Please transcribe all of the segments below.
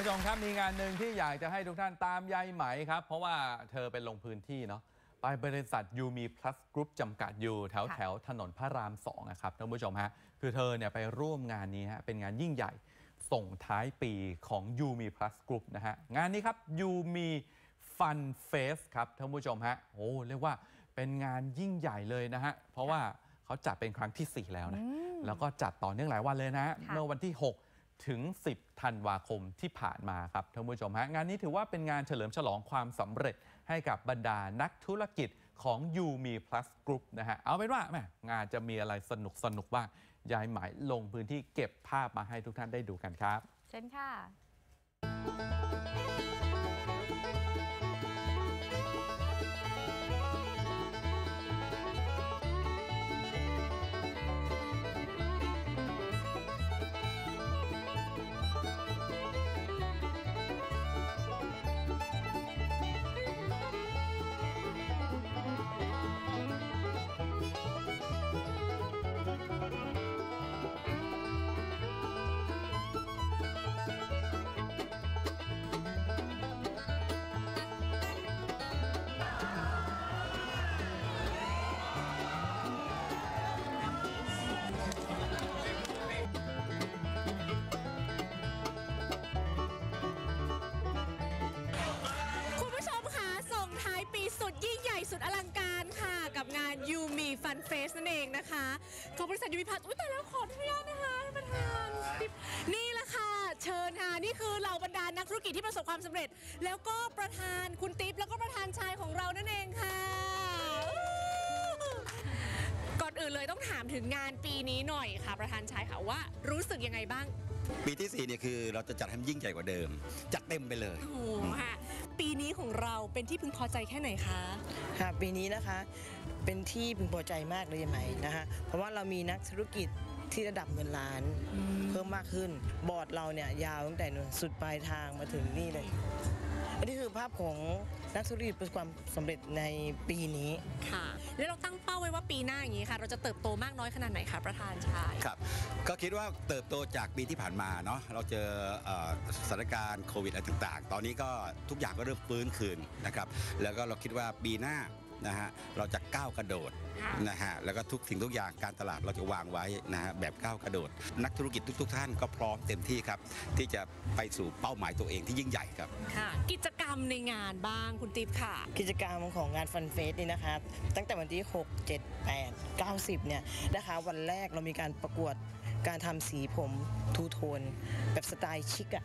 ผู้ชมครับมีงานหนึ่งที่อยากจะให้ทุกท่านตามยายไหมครับ เพราะว่าเธอเป็นลงพื้นที่เนาะไปบริษัท UME Plus Group จำกัดอยู่แถวค่ะแถวถนนพระรามสองนะครับท่านผู้ชมฮะคือเธอเนี่ยไปร่วมงานนี้ฮะเป็นงานยิ่งใหญ่ส่งท้ายปีของ UME Plus Group นะฮะงานนี้ครับ UME Fun Fest ครับท่านผู้ชมฮะโอ้เรียกว่าเป็นงานยิ่งใหญ่เลยนะฮะเพราะว่าเขาจัดเป็นครั้งที่ 4 แล้วนะแล้วก็จัดต่อเนื่องหลายวันเลยนะฮะค่ะเมื่อวันที่ 6 ถึง 10 ธันวาคมที่ผ่านมาครับท่านผู้ชมฮะงานนี้ถือว่าเป็นงานเฉลิมฉลองความสำเร็จให้กับบรรดานักธุรกิจของยูมี Plus Group นะฮะ เอาเป็นว่าแหมงานจะมีอะไรสนุกสนุกบ้างยายหมายลงพื้นที่เก็บภาพมาให้ทุกท่านได้ดูกันครับ เช่นค่ะ เฟสนั่นเองนะคะของบริษัทยูวิพัทอุ้ยแต่แล้วขออนุญาตนะคะท่านประธานนี่แหละค่ะเชิญค่ะนี่คือเหล่าบรรดานักธุรกิจที่ประสบความสำเร็จ แล้วก็ประธานคุณติ๊บแล้วก็ประธานชายของเรานั่นเองค่ะ ก่อนอื่นเลยต้องถามถึงงานปีนี้หน่อยค่ะ ประธานชายค่ะว่ารู้สึกยังไงบ้าง ปีที่ 4 เนี่ยคือเราจะจัดให้มันยิ่งใหญ่กว่าเดิม จัดเต็มไปเลย โอ้โหค่ะปีนี้ของเราเป็นที่พึงพอใจแค่ไหนคะ ค่ะปีนี้นะคะเป็นที่พึงพอใจมากเลยไหมนะคะเพราะว่าเรามีนักธุรกิจที่ระดับเงินล้าน เพิ่มมากขึ้น บอร์ดเราเนี่ยยาวตั้งแต่นู่นสุดปลายทางมาถึงนี่เลย อันนี้คือภาพของนักธุรกิจประสบความสำเร็จในปีนี้ ค่ะ แล้วเราตั้งเป้าไว้ว่าปีหน้าอย่างนี้ค่ะ เราจะเติบโตมากน้อยขนาดไหนคะประธานชาย ครับ ก็คิดว่าเติบโตจากปีที่ผ่านมาเนาะเราเจอเอ่อสถานการณ์โควิดอะไรต่างๆ ตอนนี้ก็ทุกอย่างก็เริ่มฟื้นคืนนะครับ แล้วก็เราคิดว่าปีหน้า นะฮะเราจะก้าวกระโดดค่ะนะฮะแล้วก็ทุกสิ่งทุกอย่างการตลาดเราจะวางไว้นะฮะแบบก้าวกระโดด นักธุรกิจทุก ๆ ท่านก็พร้อมเต็มที่ครับ ที่จะไปสู่เป้าหมายตัวเองที่ยิ่งใหญ่ครับค่ะกิจกรรมในงานบ้างคุณติ๊บค่ะ กิจกรรมของงานฟันเฟสนี่นะคะตั้งแต่วันที่ 6 7 8 90เนี่ยนะคะวันแรกเรามีการประกวด การทำสีผมtwo-tone แบบสไตล์ชิคอะ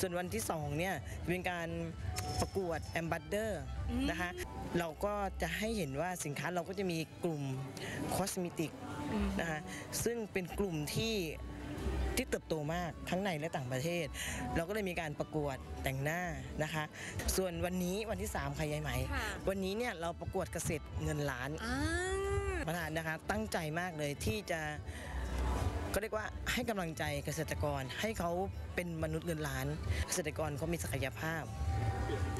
ส่วนวันที่2เนี่ยเป็นการประกวด ambassador นะคะเราก็จะให้เห็นว่าสินค้าเราก็จะมีกลุ่ม cosmetic นะคะซึ่งเป็นกลุ่มที่ที่เติบโตมากทั้งในและต่างประเทศ เราก็เลยมีการประกวดแต่งหน้านะคะ ส่วนวันนี้วันที่3ใครยายไหมค่ะวันนี้เนี่ยเราประกวดเกษตรเงินล้านอ่าประธานนะคะตั้งใจมากเลยที่จะ ก็เรียกว่าให้กำลังใจเกษตรกรให้เขาเป็นมนุษย์เงินล้าน เกษตรกรเขามีศักยภาพ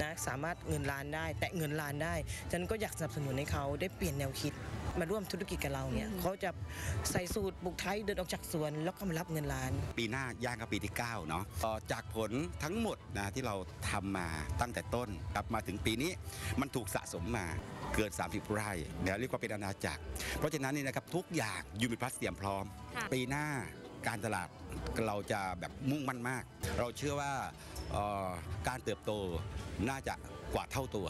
นะสามารถเงินล้านได้ แต่เงินล้านได้ฉันก็อยากสนับสนุนให้เขาได้เปลี่ยนแนวคิด มาร่วมธุรกิจกับเราเนี่ยเขาจะใส่สูตรบุกไทยเดินออกจากสวน แล้วก็มารับเงินล้าน ปีหน้าย่างกับปีที่ 9 เนาะเอ่อจากผลทั้งหมดนะที่เราทำมาตั้งแต่ต้นกลับมาถึงปีนี้มันถูกสะสมมาเกิน 30 ไร่นะเรียกว่าเป็นอาณาจักร เพราะฉะนั้นนี่นะครับทุกอย่าง UME Plus เตรียมพร้อมค่ะปีหน้าการตลาดเราจะแบบมุ่งมั่นมาก เราเชื่อว่าเอ่อการเติบโตน่าจะ กว่าเท่าตัว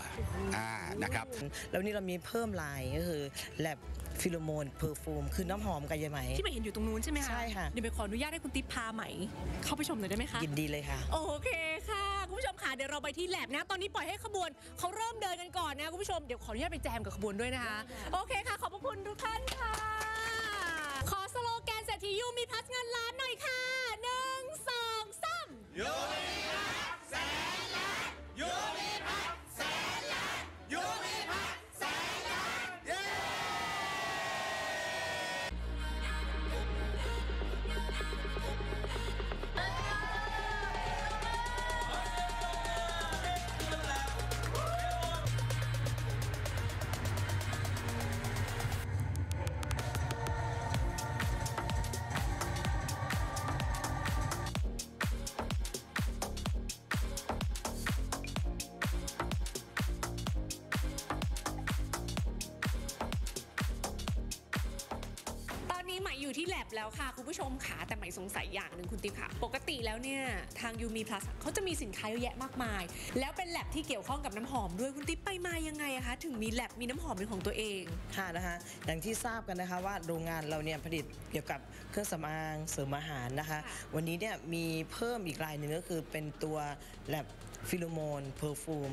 อ่านะครับแล้วนี่เรามีเพิ่มลายก็คือ Lab Pheromone Perfume คือน้ำหอมกับยายไหม ที่ไปเห็นอยู่ตรงนู้นใช่ไหมคะ ใช่ค่ะ เดี๋ยวไปขออนุญาตให้คุณติ๊บพาใหม่เข้าไปชมหน่อยได้ไหมคะยินดีเลยค่ะ โอเคค่ะ คุณผู้ชมค่ะ เดี๋ยวเราไปที่แลบนะ ตอนนี้ปล่อยให้ขบวนเขาเริ่มเดินกันก่อนนะ คุณผู้ชม เดี๋ยวขออนุญาตไปแจมกับขบวนด้วยนะคะ โอเคค่ะ ขอบพระคุณทุกท่านค่ะ ขอสโลแกนเศรษฐียูมีพลัสเงินล้านหน่อยค่ะหนึ่งสองสามแล้ วค่ะ คุณผู้ชมค่ะแต่ใหม่สงสัยอย่างหนึ่งคุณติ๊บค่ะ ปกติแล้วเนี่ย ทาง UME Plus เขาจะมีสินค้าเยอะแยะมากมาย แล้วเป็นแล็บที่เกี่ยวข้องกับน้ำหอมด้วยคุณติ๊บไปมายังไงอะคะ ถึงมีแล็บมีน้ำหอมเป็นของตัวเองค่ะนะคะ อย่างที่ทราบกันนะคะว่าโรงงานเราเนี่ยผลิตเกี่ยวกับเครื่องสำอางเสริมอาหารนะคะค่ะวันนี้เนี่ยมีเพิ่มอีกรายหนึ่งก็คือเป็นตัว Lab Pheromone Perfume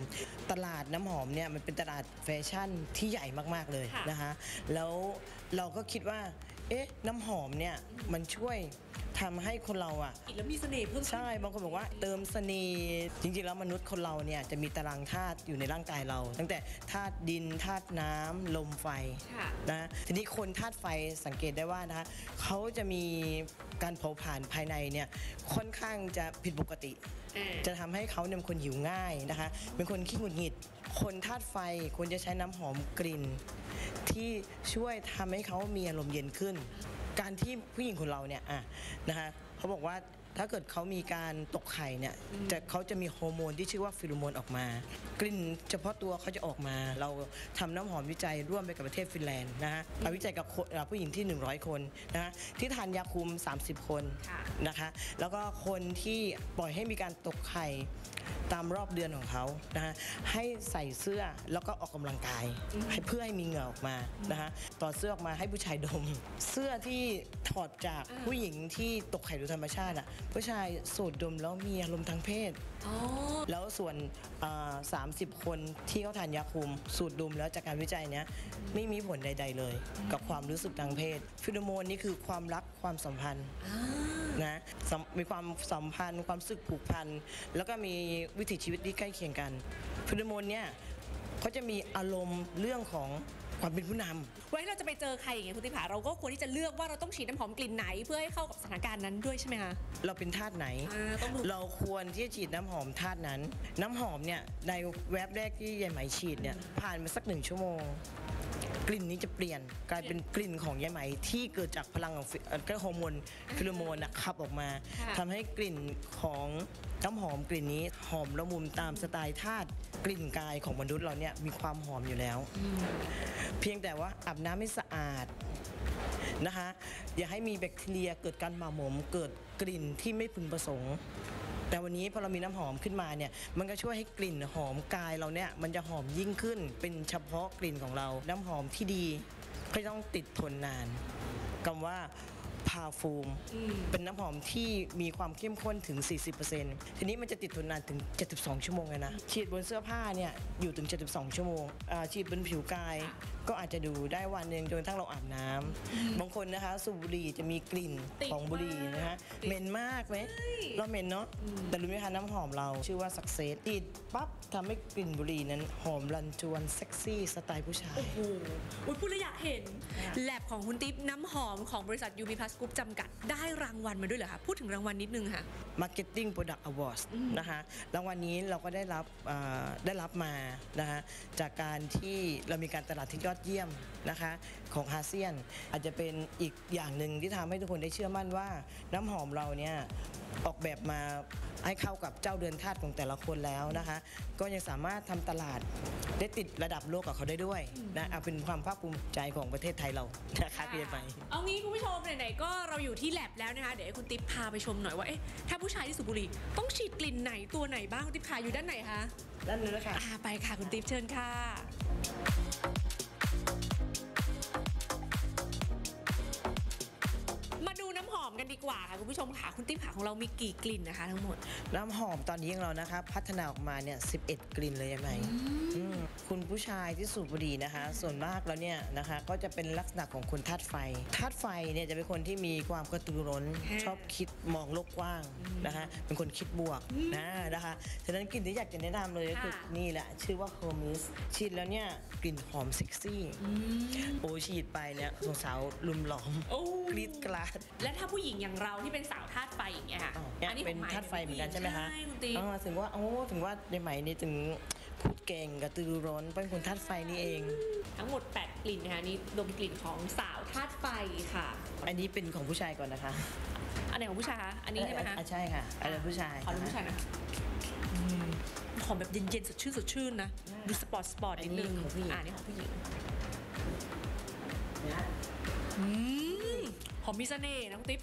ตลาดน้ำหอมเนี่ยมันเป็นตลาดแฟชั่นที่ใหญ่มาก ๆ เลยค่ะนะคะ แล้วเราก็คิดว่า เอ๊ะ น้ำหอมเนี่ยมันช่วยทำให้คนเราอะอีกแล้วมีเสน่ห์เพิ่มขึ้นใช่ บางคนบอกว่าเติมเสน่ห์จริงๆ แล้วมนุษย์คนเราเนี่ยจะมีตารางธาตุอยู่ในร่างกายเรา ตั้งแต่ธาตุดินธาตุน้ำลมไฟค่ะ นะทีนี้คนธาตุไฟสังเกตได้ว่านะคะเขาจะมีการเผาผลาญภายในเนี่ยค่อนข้างจะผิดปกติ อ่า จะทำให้เขาเนี่ยเป็นคนหิวง่ายนะคะ เป็นคนขี้หงุดหงิด คนธาตุไฟควรจะใช้น้ำหอมกลิ่น ที่ช่วยทำให้เขามีอารมณ์เย็นขึ้น การที่ผู้หญิงคนเราเนี่ยอะนะคะเขาบอกว่า ถ้าเกิดเขามีการตกไข่เนี่ยจะเขาจะมีฮอร์โมนที่ชื่อว่าฟีโรโมนออกมา กลิ่นเฉพาะตัวเขาจะออกมา เราทำน้ำหอมวิจัยร่วมไปกับประเทศฟินแลนด์นะฮะเอาวิจัยกับคนเอ่อผู้หญิงที่ 100 คนนะฮะที่ทานยาคุม 30 คนค่ะนะคะแล้วก็คนที่ปล่อยให้มีการตกไข่ตามรอบเดือนของเขานะฮะให้ใส่เสื้อแล้วก็ออกกำลังกาย ให้เพื่อให้มีเหงื่อออกมานะฮะถอดเสื้อออกมาให้ผู้ชายดม เสื้อที่ถอดจากผู้หญิงที่ตกไข่โดยธรรมชาติอะผู้ชายสูดดมแล้วมีอารมณ์ทางเพศอ๋อแล้วส่วนอ่า30 คนที่เขาทานยาคุม สูดดมแล้วจากการวิจัยเนี้ยไม่มีผลใด ๆ เลย กับความรู้สึกทางเพศ ฟีโรโมนนี่คือความรักความสัมพันธ์นะสัมมีความสัมพันธ์ ความรู้สึกผูกพันแล้วก็มีวิถีชีวิตที่ใกล้เคียงกัน ฟีโรโมนเนี่ยเขาจะมีอารมณ์เรื่องของ ความเป็นผู้นำไว้เราจะไปเจอใครอย่างเงี้ยคุณติผาเราก็ควรที่จะเลือกว่าเราต้องฉีดน้ำหอมกลิ่นไหนเพื่อให้เข้ากับสถานการณ์นั้นด้วยใช่ไหมคะ เราเป็นธาตุไหน อ่าต้องดู เราควรที่จะฉีดน้ำหอมธาตุนั้น น้ำหอมเนี่ยในแวบแรกที่ยายไหมฉีดเนี่ยผ่านมาสักหนึ่งชั่วโมง กลิ่นนี้จะเปลี่ยนกลายเป็นกลิ่นของยายไหมที่เกิดจากพลังของฟิเอ่อก็ฮอร์โมนฟิโลโมนนะขับออกมาค่ะทำให้กลิ่นของน้ำหอมกลิ่นนี้หอมละมุนตามสไตล์ธาตุกลิ่นกายของมนุษย์เราเนี่ยมีความหอมอยู่แล้ว เพียงแต่ว่าอาบน้ำให้สะอาดนะคะอย่าให้มีแบคทีเรียเกิดการหมาหมมเกิดกลิ่นที่ไม่พึงประสงค์ แต่วันนี้พอเรามีน้ำหอมขึ้นมาเนี่ยมันก็ช่วยให้กลิ่นหอมกายเราเนี่ยมันจะหอมยิ่งขึ้นเป็นเฉพาะกลิ่นของเรา น้ำหอมที่ดีก็ต้องติดทนนานคำว่าพาฟูมเป็นน้ำหอมที่มีความเข้มข้นถึง 40%ทีนี้มันจะติดทนนานถึง 72 ชั่วโมงเลยนะ ฉีดบนเสื้อผ้าเนี่ยอยู่ถึง 72 ชั่วโมงอ่าฉีดบนผิวกายก็อาจจะดูได้วันหนึ่งจนกระทั่งเราอาบน้ำบางคนนะคะ สูบบุหรี่จะมีกลิ่นติดของบุหรี่นะฮะติดเหม็นมากไหมเราเหม็นเนาะแต่รู้ไหมคะน้ำหอมเราชื่อว่าสักเซสฉีดปั๊บทำให้กลิ่นบุหรี่นั้นหอมรันจวนเซ็กซี่สไตล์ผู้ชาย โอ้โหอุ๊ยพูดแล้วอยากเห็น แลบของคุณติ๊บน้ำหอมของบริษัทยูมีพลัสกรุ๊ปจำกัดได้รางวัลมาด้วยเหรอคะ พูดถึงรางวัลนิดนึงค่ะ Marketing Product Awards นะคะรางวัลนี้เราก็ได้รับอ่าได้รับมานะคะจากการที่เรามีการตลาดที่ยอดเยี่ยมนะคะของอาเซียน อาจจะเป็นอีกอย่างหนึ่งที่ทำให้ทุกคนได้เชื่อมั่นว่า น้ำหอมเราเนี่ยออกแบบมาให้เข้ากับเจ้าเดือนธาตุของแต่ละคนแล้วนะคะ ก็ยังสามารถทำตลาดได้ติดระดับโลกกับเขาได้ด้วยนะเอาเป็นความภาคภูมิใจของประเทศไทยเรานะคะพี่ไปเอางี้คุณผู้ชมไหนๆก็เราอยู่ที่แลบแล้วนะคะเดี๋ยวให้คุณติ๊บพาไปชมหน่อยว่าเอ๊ะถ้าผู้ชายที่สูบบุหรี่ต้องฉีดกลิ่นไหนตัวไหนบ้างคุณติ๊บขาอยู่ด้านไหนคะด้านนี้นะคะอ่าไปค่ะคุณติ๊บเชิญค่ะ มกันดีกว่าค่ะคุณผู้ชมค่ะคุณติ๊บขาของเรามีกี่กลิ่นนะคะทั้งหมด น้ำหอมตอนนี้ของเรานะคะ พัฒนาออกมาเนี่ย11 กลิ่นเลยใช่ไหมอืมคุณผู้ชายที่สูบบุหรี่นะคะ ส่วนมากแล้วเนี่ยนะคะ ก็จะเป็นลักษณะของคนธาตุไฟธาตุไฟเนี่ยจะเป็นคนที่มีความกระตือร้นค่ะชอบคิดมองโลกกว้างนะคะ เป็นคนคิดบวกนะนะคะฉะนั้นกลิ่นที่อยากจะแนะนำเลยก็คือค่ะนี่แหละ ชื่อว่า Hermes ฉีดแล้วเนี่ยกลิ่นหอมเซ็กซี่โอ้ฉีดไปเนี่ยสาวๆลุมหลอมโอ้กรีดกราดและถ้าผู้หญิงอย่างเราที่เป็นสาวธาตุไฟอย่างเงี้ยค่ะเนี่ยอันนี้เป็นน้ำหอมธาตุไฟเหมือนกันใช่ไหมคะใช่คุณติ๊บอ๋อถึงว่าโอ้ถึงว่ายายไหมนี่ถึงพูดเก่งกระตือรือร้นเป็นคนธาตุไฟนี่เอง ทั้งหมด 8 กลิ่นนะคะนี่ดมกลิ่นของสาวธาตุไฟค่ะ อันนี้เป็นของผู้ชายก่อนนะคะ อันไหนของผู้ชายคะอันนี้ใช่ไหมคะอ่าใช่ค่ะอันนี้ผู้ชายขอดูผู้ชายนะอืมหอมแบบเย็นๆสดชื่นสดชื่นนะดู sport sport นิดนึงอันนี้ของผู้หญิงอ่านี่ของผู้หญิงเนี่ยอืม หอมมีเสน่ห์นะคุณติ๊บ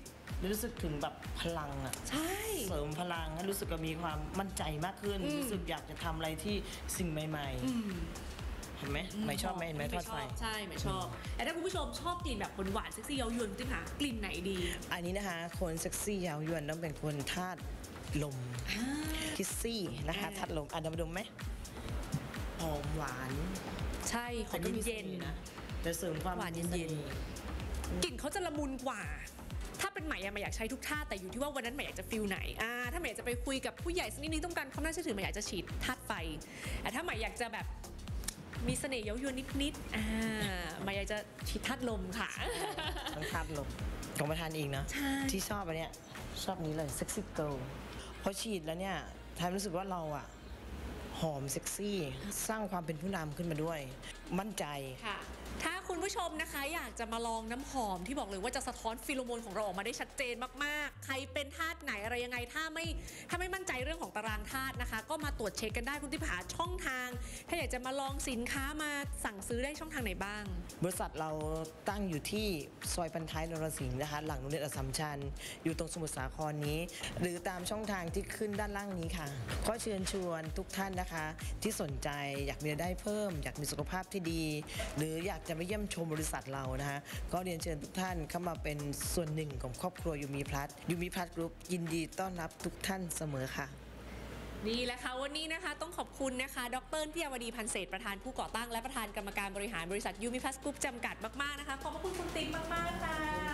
รู้สึกถึงแบบพลังอะใช่เสริมพลังให้รู้สึกว่ามีความมั่นใจมากขึ้นอืมรู้สึกอยากจะทำอะไรที่สิ่งใหม่อืมๆเห็นไหมไม่ชอบไหมเห็นไหมทอดไฟชบใช่ไม่ชอบ แต่ถ้าคุณผู้ชมชอบกลิ่นแบบหวานๆเซ็กซี่เย้ายวนคุณติ๊บหากลิ่นไหนดี อันนี้นะคะ คนเซ็กซี่ยาวยวนต้องเป็นคนธาตุลมคิสซี่นะคะอ่าธาตุลมอะดมดมไหมหอมหวาน ใช่หอมแต่ก็มีเย็นสน่ห์นะแต่เสริมความหวานเย็นสห์ๆ กลิ่นเขาจะละมุนกว่า ถ้าเป็นใหม่อะใหม่อยากใช้ทุกท่าแต่อยู่ที่ว่าวันนั้นใหม่อยากจะฟิลไหนอ่าถ้าใหม่อยากจะไปคุยกับผู้ใหญ่สักนิดนึงต้องการความน่าเชื่อถือใหม่อยากจะฉีดธาตุไฟแต่ถ้าใหม่อยากจะแบบมีเสน่ห์เย้ายวนนิดๆอ่าใหม่อยากจะฉีดธาตุลมค่ะต้องธาตุลมของประธานเองเนาะใช่ที่ชอบอันเนี้ยชอบนี้เลยเซ็กซี่เกิลพอฉีดแล้วเนี่ยทำรู้สึกว่าเราอะหอมเซ็กซี่ สร้างความเป็นผู้นำขึ้นมาด้วย มั่นใจค่ะ ถ้าคุณผู้ชมนะคะอยากจะมาลองน้ำหอมที่บอกเลยว่าจะสะท้อนฟีโรโมนของเราออกมาได้ชัดเจนมากๆ ใครเป็นธาตุไหนอะไรยังไงถ้าไม่ถ้าไม่มั่นใจเรื่องของตารางธาตุนะคะ ก็มาตรวจเช็คกันได้คุณที่ผาช่องทาง ถ้าอยากจะมาลองสินค้ามาสั่งซื้อได้ช่องทางไหนบ้าง บริษัทเราตั้งอยู่ที่ซอยพันท้ายนรสิงห์นะคะ หลังโรงเรียนอัสสัมชัญอยู่ตรงสมุทรสาครนี้ หรือตามช่องทางที่ขึ้นด้านล่างนี้ค่ะก็เชิญชวนทุกท่านนะคะ ที่สนใจอยากมีรายได้เพิ่ม อยากมีสุขภาพที่ดี หรืออยากจะมาเยี่ยมชมบริษัทเรานะคะก็เรียนเชิญทุกท่านเข้ามาเป็นส่วนหนึ่งของครอบครัว UME Plus UME Plus Group ยินดีต้อนรับทุกท่านเสมอค่ะนี่แหละค่ะวันนี้นะคะต้องขอบคุณนะคะ ดรพิยาวดีพันเศษประธานผู้ก่อตั้งและประธานกรรมการบริหารบริษัท UME Plus Group จำกัดมากๆนะคะ ขอบพระคุณคุณติ๊กมากๆค่ะ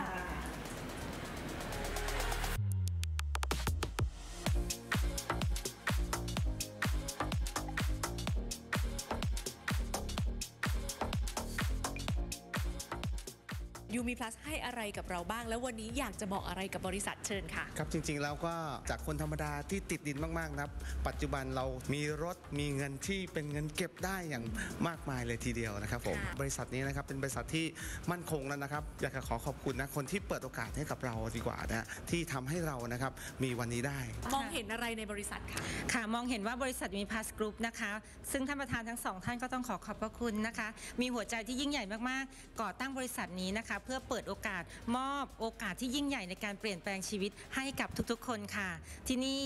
ยูมีพลัสให้อะไรกับเราบ้าง แล้ววันนี้อยากจะบอกอะไรกับบริษัทเชิญค่ะ ครับจริงๆแล้วก็จากคนธรรมดาที่ติดดินมากๆนะครับ ปัจจุบันเรามีรถมีเงินที่เป็นเงินเก็บได้อย่างมากมายเลยทีเดียวนะครับผมค่ะบริษัทนี้นะครับเป็นบริษัทที่มั่นคงแล้วนะครับ อยากจะขอขอบคุณนะคนที่เปิดโอกาสให้กับเราดีกว่านะฮะที่ทำให้เรานะครับมีวันนี้ได้ มองเห็นอะไรในบริษัทค่ะค่ะ มองเห็นว่าบริษัทมีพัสกรุ๊ปนะคะ ซึ่งท่านประธานทั้งสองท่านก็ต้องขอขอบพระคุณนะคะ มีหัวใจที่ยิ่งใหญ่มากๆ ก่อตั้งบริษัทนี้นะคะเพื่อเปิดโอกาสมอบโอกาสที่ยิ่งใหญ่ในการเปลี่ยนแปลงชีวิตให้กับทุกๆ คนค่ะ ที่นี่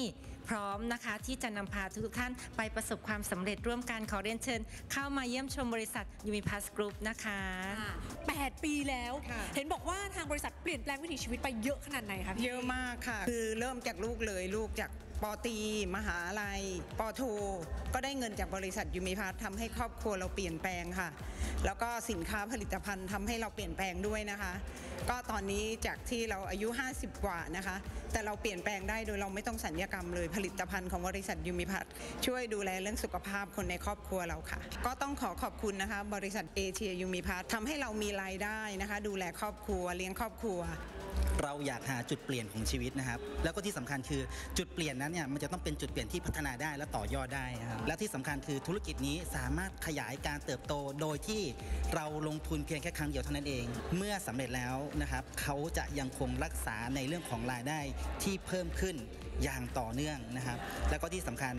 พร้อมนะคะที่จะนำพาทุกๆท่านไปประสบความสำเร็จร่วมกันขอเรียนเชิญ เข้ามาเยี่ยมชมบริษัทยูมิพัสกรุ๊ปนะคะ 8 ปีแล้ว ค่ะ เห็นบอกว่าทางบริษัทเปลี่ยนแปลงวิถีชีวิตไปเยอะขนาดไหนคะพี่ เยอะมากค่ะ คือเริ่มจากลูกเลยลูกจาก ปอตี มหาลัย ปอโท ก็ได้เงินจากบริษัทยูมิพัททำให้ครอบครัวเราเปลี่ยนแปลงค่ะ แล้วก็สินค้าผลิตภัณฑ์ทำให้เราเปลี่ยนแปลงด้วยนะคะ ก็ตอนนี้จากที่เราอายุ 50 กว่านะคะ แต่เราเปลี่ยนแปลงได้โดยเราไม่ต้องสัญญกรรมเลยผลิตภัณฑ์ของบริษัทยูมิพัทช่วยดูแลเรื่องสุขภาพคนในครอบครัวเราค่ะ ก็ต้องขอขอบคุณนะคะ บริษัทเอเชียยูมิพัททำให้เรามีรายได้นะคะ ดูแลครอบครัวเลี้ยงครอบครัว เราอยากหาจุดเปลี่ยนของชีวิตนะครับ แล้วก็ที่สำคัญคือจุดเปลี่ยนนั้นเนี่ยมันจะต้องเป็นจุดเปลี่ยนที่พัฒนาได้และต่อยอดได้นะครับและที่สำคัญคือธุรกิจนี้สามารถขยายการเติบโตโดยที่เราลงทุนเพียงแค่ครั้งเดียวเท่านั้นเอง เมื่อสำเร็จแล้วนะครับเขาจะยังคงรักษาในเรื่องของรายได้ที่เพิ่มขึ้นอย่างต่อเนื่องนะครับ แล้วก็ที่สำคัญ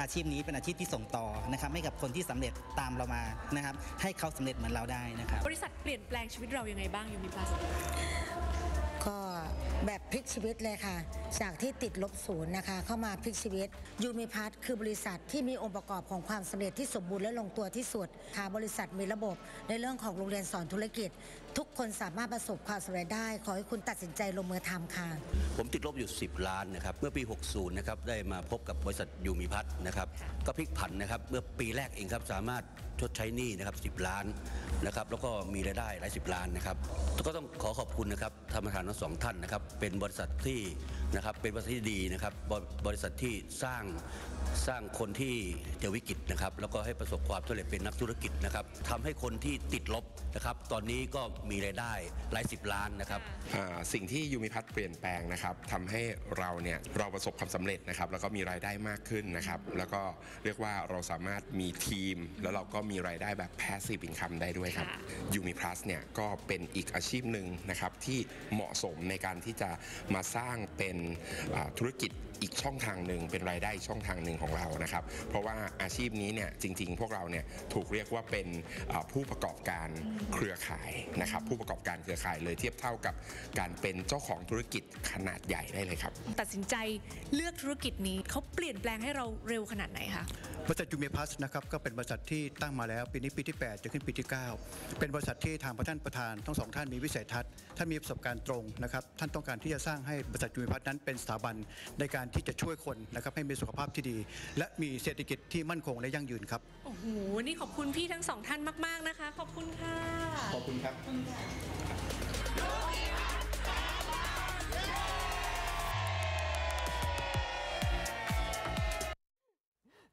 อาชีพนี้เป็นอาชีพที่ส่งต่อนะครับให้กับคนที่สำเร็จตามเรามานะครับให้เขาสำเร็จเหมือนเราได้นะครับบริษัทเปลี่ยนแปลงชีวิตเรายังไงบ้างยูมิพลัส แบบพลิกชีวิตเลยค่ะ จากที่ติดลบศูนย์นะคะ เข้ามาพลิกชีวิตยูมิพัทคือบริษัทที่มีองค์ประกอบของความสำเร็จที่สมบูรณ์และลงตัวที่สุดค่ะบริษัทมีระบบในเรื่องของโรงเรียนสอนธุรกิจ ทุกคนสามารถประสบความสำเร็จได้ ขอให้คุณตัดสินใจลงมือทำค่ะ ผมติดลบอยู่ 10 ล้านนะครับ เมื่อปี 60 นะครับ ได้มาพบกับบริษัทยูมีพัฒน์นะครับ ก็พลิกผันนะครับ เมื่อปีแรกเองครับ สามารถชดใช้หนี้นะครับ 10 ล้านนะครับ แล้วก็มีรายได้หลายสิบล้านนะครับ ก็ต้องขอขอบคุณนะครับท่านประธานทั้งสองท่านนะครับ เป็นบริษัทที่นะครับเป็นบริษัทที่ดีนะครับบริษัทที่สร้างสร้างคนที่เจอวิกฤตนะครับแล้วก็ให้ประสบความสำเร็จเป็นนักธุรกิจนะครับทำให้คนที่ติดลบนะครับตอนนี้ก็มีรายได้หลายสิบล้านนะครับ อ่าสิ่งที่ยูมิพัฒน์เปลี่ยนแปลงนะครับทำให้เราเนี่ยเราประสบความสำเร็จนะครับ แล้วก็มีรายได้มากขึ้นนะครับ แล้วก็เรียกว่าเราสามารถมีทีม แล้วเราก็มีรายได้แบบ passive income ได้ด้วยครับค่ะ ยูมิพลัสเนี่ยก็เป็นอีกอาชีพหนึ่งนะครับที่เหมาะสมในการที่จะมาสร้างเป็นเป็นอ่าธุรกิจอีกช่องทางหนึ่งเป็นรายได้อีกช่องทางหนึ่งของเรานะครับ เพราะว่าอาชีพนี้เนี่ยจริง ๆ พวกเราเนี่ยถูกเรียกว่าเป็นอ่าผู้ประกอบการเครือข่ายนะครับ ผู้ประกอบการเครือข่ายเลยเทียบเท่ากับการเป็นเจ้าของธุรกิจขนาดใหญ่ได้เลยครับ ตัดสินใจเลือกธุรกิจนี้เขาเปลี่ยนแปลงให้เราเร็วขนาดไหนคะบริษัทยูเมพัสนะครับก็เป็นบริษัทที่ตั้งมาแล้วปีนี้ปีที่ 8 จะขึ้นปีที่ 9 เป็นบริษัทที่ทางประธานประธานทั้งสองท่านมีวิสัยทัศน์ท่านมีประสบการณ์ตรงนะครับท่านต้องการที่จะสร้างให้บริษัทยูเมพัสนั้นเป็นสถาบันในการที่จะช่วยคนนะครับให้มีสุขภาพที่ดี และมีเศรษฐกิจที่มั่นคงและยั่งยืนครับ โอ้โห นี่ขอบคุณพี่ทั้งสองท่านมาก ๆ นะคะ ขอบคุณค่ะ ขอบคุณครับ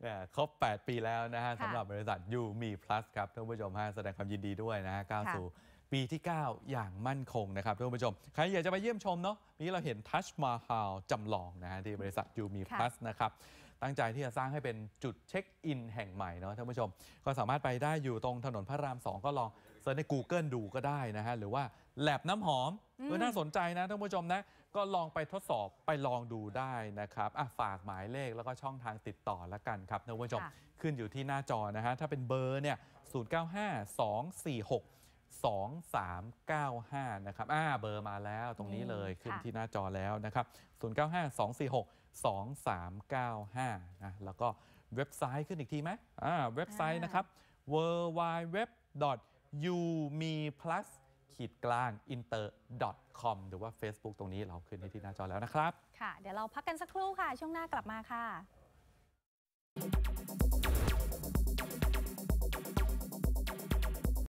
เนี่ยครบ 8 ปีแล้วนะฮะค่ะสำหรับบริษัทยูมีพลัสครับท่านผู้ชมฮะแสดงความยินดีด้วยนะฮะก้าวค่ะ สู่ ปีที่ 9 อย่างมั่นคงนะครับท่านผู้ชม ใครอยากจะไปเยี่ยมชมเนาะนี่เราเห็นทัชมาฮาลจำลองนะฮะที่บริษัทยูมีพลัสนะครับ ตั้งใจที่จะสร้างให้เป็นจุดเช็คอินแห่งใหม่เนาะท่านผู้ชม ก็สามารถไปได้อยู่ตรงถนนพระราม 2 ก็ลองเซิร์ชใน Google ดูก็ได้นะฮะหรือว่าแลบน้ำหอมอืมเออน่าสนใจนะท่านผู้ชมนะ ก็ลองไปทดสอบไปลองดูได้นะครับอะฝากหมายเลขแล้วก็ช่องทางติดต่อละกันครับท่านผู้ชม ค่ะ ขึ้นอยู่ที่หน้าจอนะฮะถ้าเป็นเบอร์เนี่ย095246 2395 นะครับอ่าเบอร์มาแล้วตรงนี้เลยขึ้นค่ะที่หน้าจอแล้วนะครับ 095246 2395 นะ แล้วก็เว็บไซต์ขึ้นอีกทีไหมอ่าเว็บไซต์นะครับ w w w u m i p l u s ขีดกลาง inter com หรือว่า Facebook ตรงนี้เราขึ้นให้ที่หน้าจอแล้วนะครับ ค่ะ เดี๋ยวเราพักกันสักครู่ค่ะ ช่วงหน้ากลับมาค่ะ